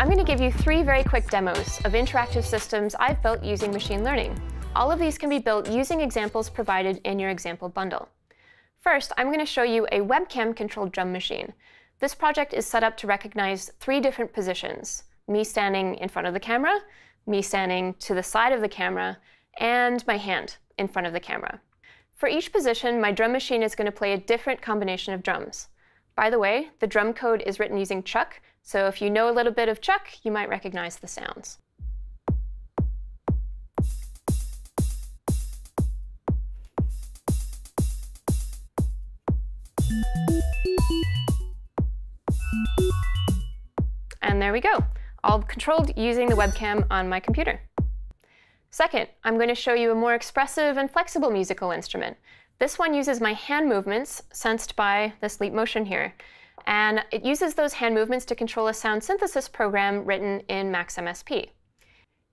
I'm going to give you three very quick demos of interactive systems I've built using machine learning. All of these can be built using examples provided in your example bundle. First, I'm going to show you a webcam-controlled drum machine. This project is set up to recognize three different positions, me standing in front of the camera, me standing to the side of the camera, and my hand in front of the camera. For each position, my drum machine is going to play a different combination of drums. By the way, the drum code is written using Chuck, so if you know a little bit of Chuck, you might recognize the sounds. And there we go, all controlled using the webcam on my computer. Second, I'm going to show you a more expressive and flexible musical instrument. This one uses my hand movements sensed by this leap motion here. And it uses those hand movements to control a sound synthesis program written in MaxMSP.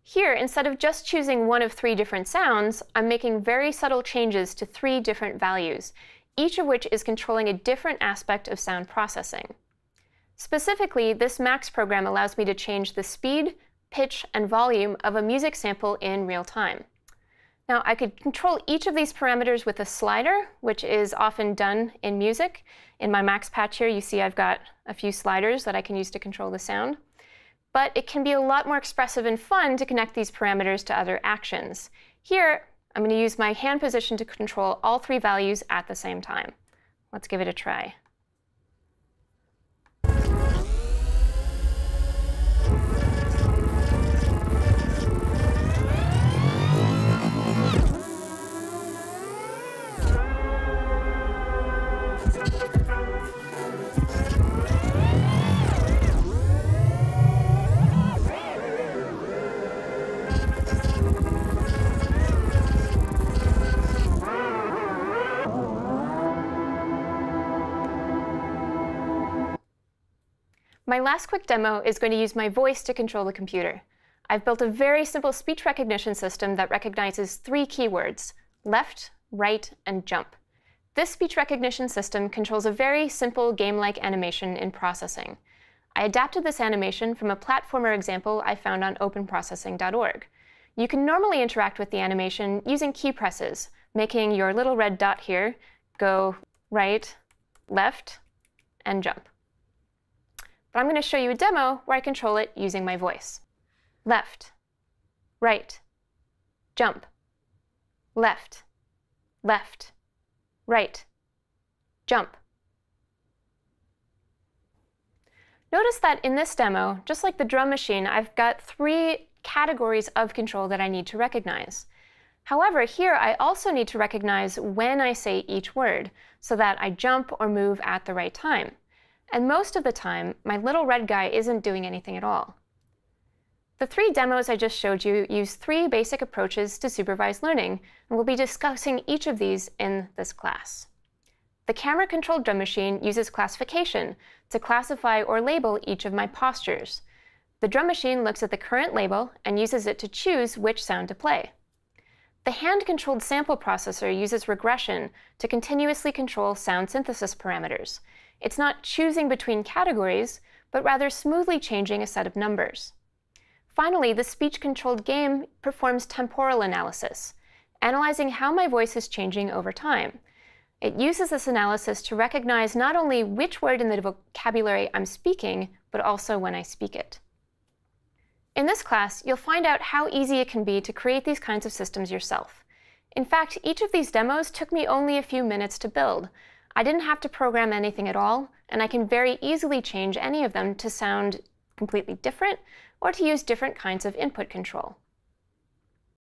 Here, instead of just choosing one of three different sounds, I'm making very subtle changes to three different values, each of which is controlling a different aspect of sound processing. Specifically, this Max program allows me to change the speed, pitch, and volume of a music sample in real time. Now, I could control each of these parameters with a slider, which is often done in music. In my Max patch here, you see I've got a few sliders that I can use to control the sound. But it can be a lot more expressive and fun to connect these parameters to other actions. Here, I'm going to use my hand position to control all three values at the same time. Let's give it a try. My last quick demo is going to use my voice to control the computer. I've built a very simple speech recognition system that recognizes three keywords, left, right, and jump. This speech recognition system controls a very simple game-like animation in processing. I adapted this animation from a platformer example I found on openprocessing.org. You can normally interact with the animation using key presses, making your little red dot here go right, left, and jump. But I'm going to show you a demo where I control it using my voice. Left, right, jump, left, left, right, jump. Notice that in this demo, just like the drum machine, I've got three categories of control that I need to recognize. However, here I also need to recognize when I say each word so that I jump or move at the right time. And most of the time, my little red guy isn't doing anything at all. The three demos I just showed you use three basic approaches to supervised learning, and we'll be discussing each of these in this class. The camera-controlled drum machine uses classification to classify or label each of my postures. The drum machine looks at the current label and uses it to choose which sound to play. The hand-controlled sample processor uses regression to continuously control sound synthesis parameters, it's not choosing between categories, but rather smoothly changing a set of numbers. Finally, the speech-controlled game performs temporal analysis, analyzing how my voice is changing over time. It uses this analysis to recognize not only which word in the vocabulary I'm speaking, but also when I speak it. In this class, you'll find out how easy it can be to create these kinds of systems yourself. In fact, each of these demos took me only a few minutes to build, I didn't have to program anything at all, and I can very easily change any of them to sound completely different or to use different kinds of input control.